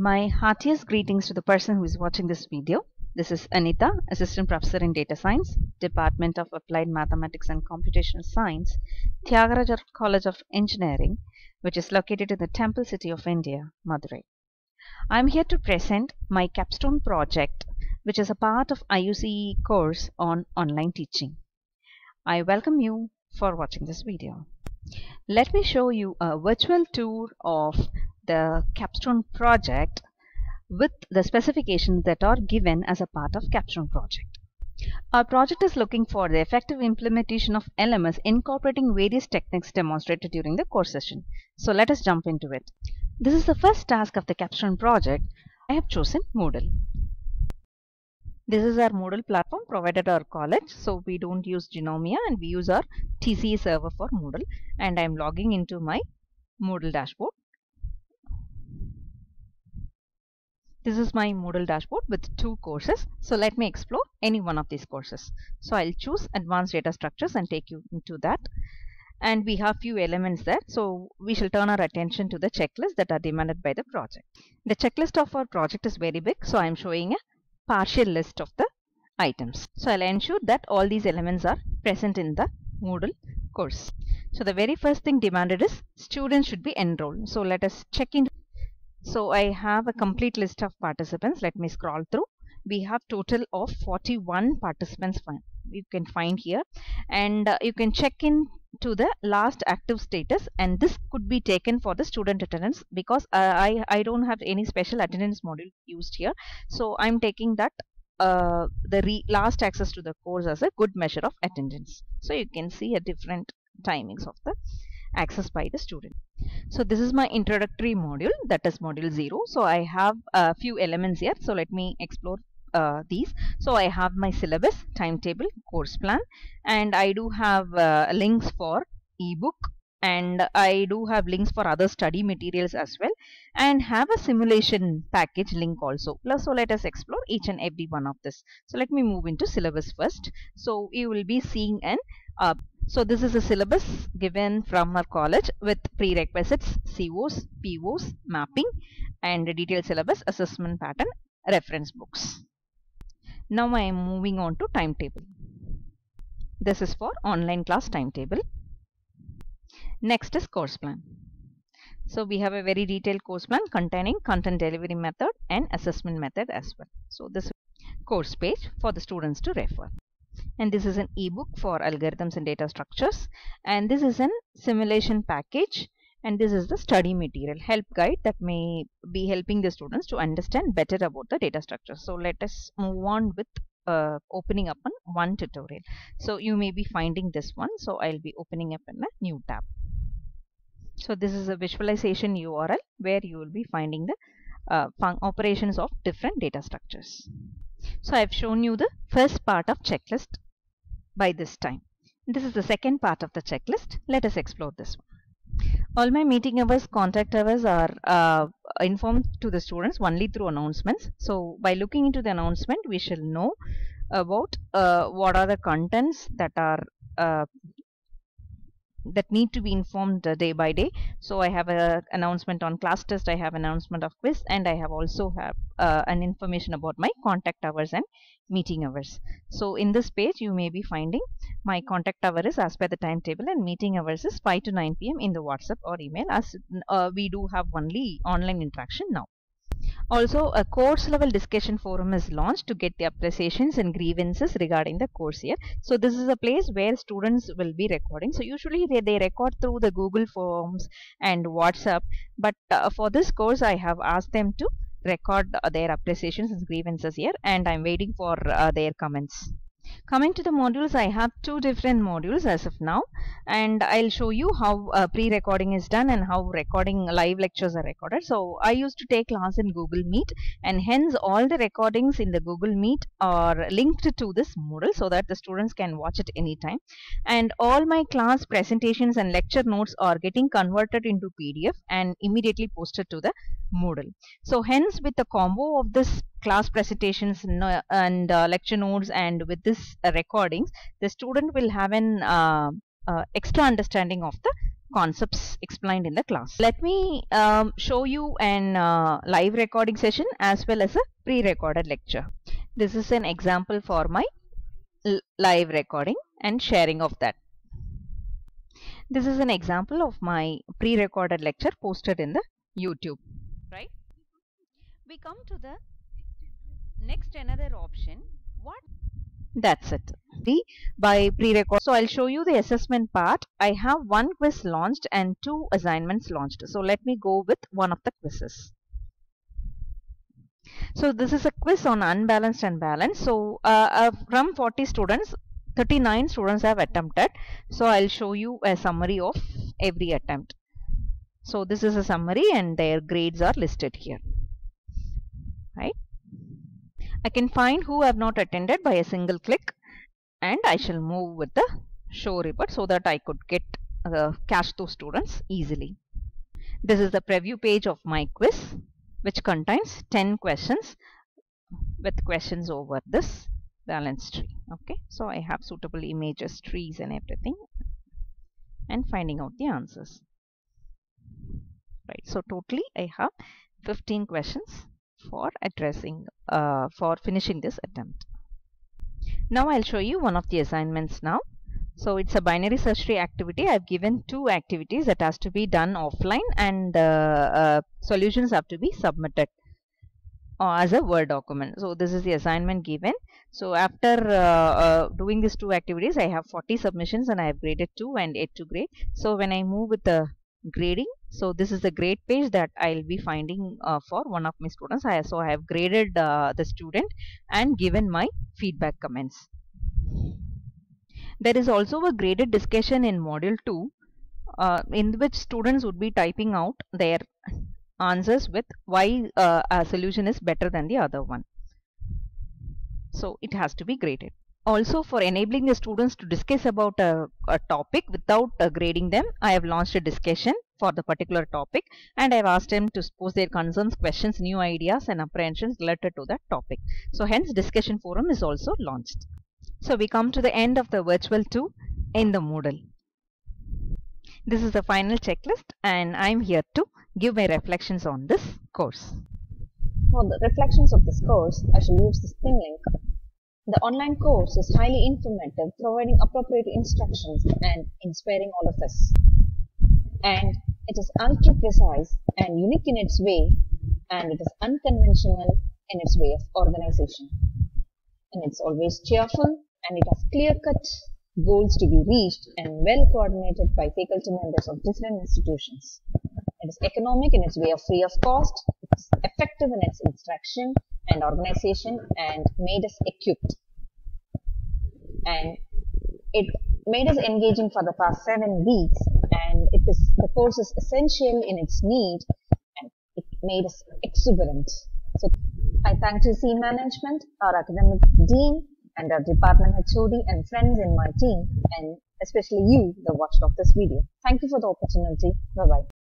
My heartiest greetings to the person who is watching this video. This is Anitha, Assistant Professor in Data Science, Department of Applied Mathematics and Computational Science, Thiagarajar College of Engineering, which is located in the Temple City of India, Madurai. I am here to present my capstone project, which is a part of IUCEE course on online teaching. I welcome you for watching this video. Let me show you a virtual tour of the capstone project with the specifications that are given as a part of capstone project. Our project is looking for the effective implementation of LMS incorporating various techniques demonstrated during the course session. So let us jump into it. This is the first task of the capstone project. I have chosen Moodle. This is our Moodle platform provided our college. So we don't use Gnomio and we use our TCA server for Moodle. And I'm logging into my Moodle dashboard. This is my Moodle dashboard with two courses. So let me explore any one of these courses. So I'll choose advanced data structures and take you into that. And we have few elements there. So we shall turn our attention to the checklist that are demanded by the project. The checklist of our project is very big. So I'm showing a partial list of the items. So I'll ensure that all these elements are present in the Moodle course. So the very first thing demanded is students should be enrolled. So let us check in so I have a complete list of participants. Let me scroll through. We have total of 41 participants you can find here and uh, you can check in to the last active status and this could be taken for the student attendance because uh, I, I don't have any special attendance module used here. So I'm taking that uh, the last access to the course as a good measure of attendance. So you can see a different timings of the access by the student. So this is my introductory module that is module 0. So I have a few elements here. So let me explore uh, these. So I have my syllabus, timetable, course plan and I do have uh, links for ebook and I do have links for other study materials as well and have a simulation package link also. Plus so let us explore each and every one of this. So let me move into syllabus first. So you will be seeing an uh, so this is a syllabus given from our college with prerequisites, COs, POs, mapping and detailed syllabus, assessment pattern, reference books. Now I am moving on to timetable. This is for online class timetable. Next is course plan. So we have a very detailed course plan containing content delivery method and assessment method as well. So this course page for the students to refer and this is an ebook for algorithms and data structures. And this is an simulation package. And this is the study material help guide that may be helping the students to understand better about the data structure. So let us move on with uh, opening up on one tutorial. So you may be finding this one. So I'll be opening up in a new tab. So this is a visualization URL where you will be finding the uh, operations of different data structures. So I've shown you the first part of checklist by this time. This is the second part of the checklist. Let us explore this one. All my meeting hours, contact hours are uh, informed to the students only through announcements. So by looking into the announcement, we shall know about uh, what are the contents that are uh, that need to be informed uh, day by day. So i have a announcement on class test i have announcement of quiz and i have also have uh, an information about my contact hours and meeting hours. So in this page you may be finding my contact hour is as per the timetable and meeting hours is 5 to 9 pm in the whatsapp or email. As uh, we do have only online interaction now also, a course level discussion forum is launched to get the appreciations and grievances regarding the course year. So this is a place where students will be recording. So usually they, they record through the Google Forms and WhatsApp. But uh, for this course, I have asked them to record uh, their appreciations and grievances here and I'm waiting for uh, their comments. Coming to the modules, I have two different modules as of now and I'll show you how uh, pre-recording is done and how recording live lectures are recorded. So I used to take class in Google Meet and hence all the recordings in the Google Meet are linked to this Moodle so that the students can watch it anytime. And all my class presentations and lecture notes are getting converted into PDF and immediately posted to the Moodle. So hence with the combo of this class presentations and uh, lecture notes and with this uh, recordings the student will have an uh, uh, extra understanding of the concepts explained in the class. Let me um, show you an uh, live recording session as well as a pre-recorded lecture. This is an example for my live recording and sharing of that. This is an example of my pre-recorded lecture posted in the YouTube. Right? We come to the next another option. What? That's it. By pre-record. So I'll show you the assessment part. I have one quiz launched and two assignments launched. So let me go with one of the quizzes. So this is a quiz on unbalanced and balanced. So uh, uh, from 40 students, 39 students have attempted. So I'll show you a summary of every attempt. So this is a summary and their grades are listed here. Right. I can find who have not attended by a single click and I shall move with the show report so that I could get uh, catch those students easily. This is the preview page of my quiz which contains 10 questions with questions over this balance tree. Okay, so I have suitable images, trees and everything and finding out the answers. Right, so totally I have 15 questions for addressing, uh, for finishing this attempt. Now I'll show you one of the assignments now. So it's a binary search tree activity. I've given two activities that has to be done offline and uh, uh, solutions have to be submitted uh, as a Word document. So this is the assignment given. So after uh, uh, doing these two activities, I have 40 submissions and I have graded 2 and 8 to grade. So when I move with the grading, so this is the grade page that I'll be finding uh, for one of my students. I, so I have graded the student and given my feedback comments. There is also a graded discussion in module 2 uh, in which students would be typing out their answers with why uh, a solution is better than the other one. So it has to be graded. Also for enabling the students to discuss about a, a topic without uh, grading them, I have launched a discussion for the particular topic and I've asked them to pose their concerns, questions, new ideas and apprehensions related to that topic. So hence discussion forum is also launched. So we come to the end of the virtual 2 in the Moodle. This is the final checklist and I'm here to give my reflections on this course. For the reflections of this course, I shall use this ThingLink. The online course is highly informative, providing appropriate instructions and inspiring all of us. And it is ultra precise and unique in its way, and it is unconventional in its way of organization. And it's always cheerful and it has clear-cut goals to be reached and well coordinated by faculty members of different institutions. It is economic in its way of free of cost, it is effective in its instruction and organization and made us equipped. And it made us engaging for the past seven weeks and it is the course is essential in its need and it made us exuberant. So I thank TC management, our academic dean, and our department HOD and friends in my team and especially you, the watcher of this video. Thank you for the opportunity. Bye-bye.